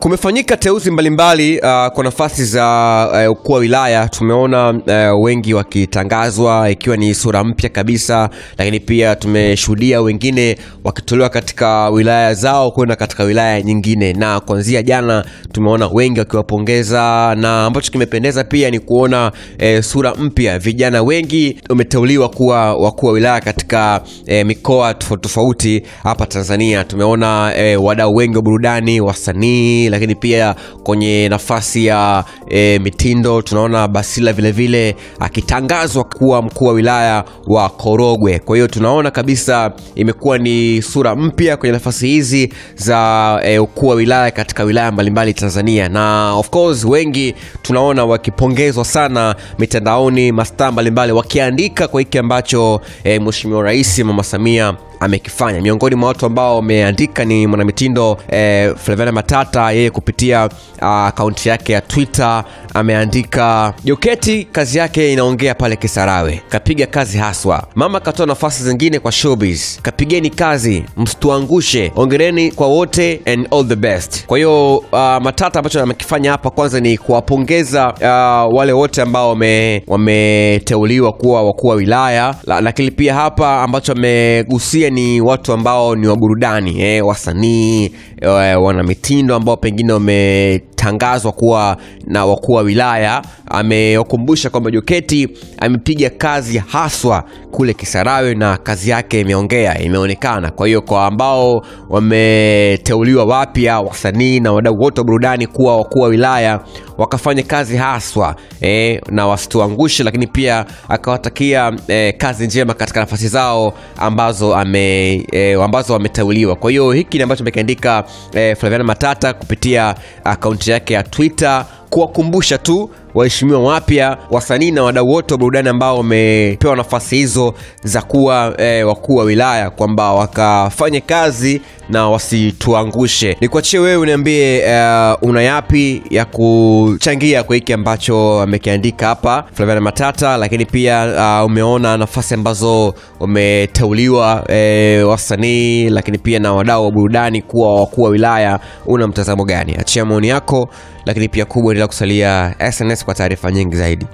Kumefanyika teuzi mbalimbali uh, kwa nafasi za uh, ukuu wa wilaya. Tumeona uh, wengi wakitangazwa ikiwa ni sura mpya kabisa, lakini pia tumeshuhudia wengine wakitolewa katika wilaya zao kwenda katika wilaya nyingine, na kuanzia jana tumeona wengi wakiwapongeza, na ambacho kimependeza pia ni kuona uh, sura mpya, vijana wengi wameteuliwa kuwa wakuu wa wilaya katika uh, mikoa tofauti tofauti hapa Tanzania. Tumeona uh, wadau wengi wa burudani, wasanii lakini pia kwenye nafasi ya e, mitindo tunaona Basila vilevile akitangazwa kuwa mkuu wa wilaya wa Korogwe. Kwa hiyo tunaona kabisa imekuwa ni sura mpya kwenye nafasi hizi za e, ukuu wa wilaya katika wilaya mbalimbali Tanzania, na of course wengi tunaona wakipongezwa sana mitandaoni, mastaa mbalimbali wakiandika kwa hiki ambacho e, Mheshimiwa Rais Mama Samia amekifanya. Miongoni mwa watu ambao wameandika ni mwanamitindo eh, flevena Matata. Yeye kupitia akaunti uh, yake ya Twitter ameandika Joketi kazi yake inaongea pale Kisarawe, kapiga kazi haswa. Mama katoa nafasi zingine kwa showbiz, kapigeni kazi, msituangushe. Ongereni kwa wote and all the best. Kwa hiyo uh, Matata ambacho amekifanya hapa kwanza ni kuwapongeza uh, wale wote ambao wameteuliwa kuwa wakuu wa wilaya, lakini pia hapa ambacho amegusia ni watu ambao ni waburudani eh, wasanii eh, wana mitindo ambao pengine wametangazwa kuwa na wakuu wa wilaya. Amewakumbusha kwamba Joketi amepiga kazi haswa kule Kisarawe na kazi yake imeongea, imeonekana. Kwa hiyo kwa ambao wameteuliwa wapya, wasanii na wadau wote wa burudani kuwa wakuu wa wilaya wakafanya kazi haswa eh, na wasituangushe, lakini pia akawatakia eh, kazi njema katika nafasi zao ambazo ame, eh, ambazo wameteuliwa. Kwa hiyo hiki ni ambacho amekiandika eh, Flaviana Matata kupitia akaunti yake ya Twitter kuwakumbusha tu waheshimiwa wapya, wasanii na wadau wote wa burudani ambao wamepewa nafasi hizo za kuwa eh, wakuu wa wilaya kwamba wakafanye kazi na wasituangushe. Nikuachie wewe uniambie, uh, una yapi ya kuchangia kwa hiki ambacho amekiandika hapa Flaviana Matata, lakini pia uh, umeona nafasi ambazo wameteuliwa eh, wasanii lakini pia na wadau wa burudani kuwa wakuu wa wilaya, una mtazamo gani? Achia maoni yako, lakini pia kubwa endelea kusalia SNS kwa taarifa nyingi zaidi.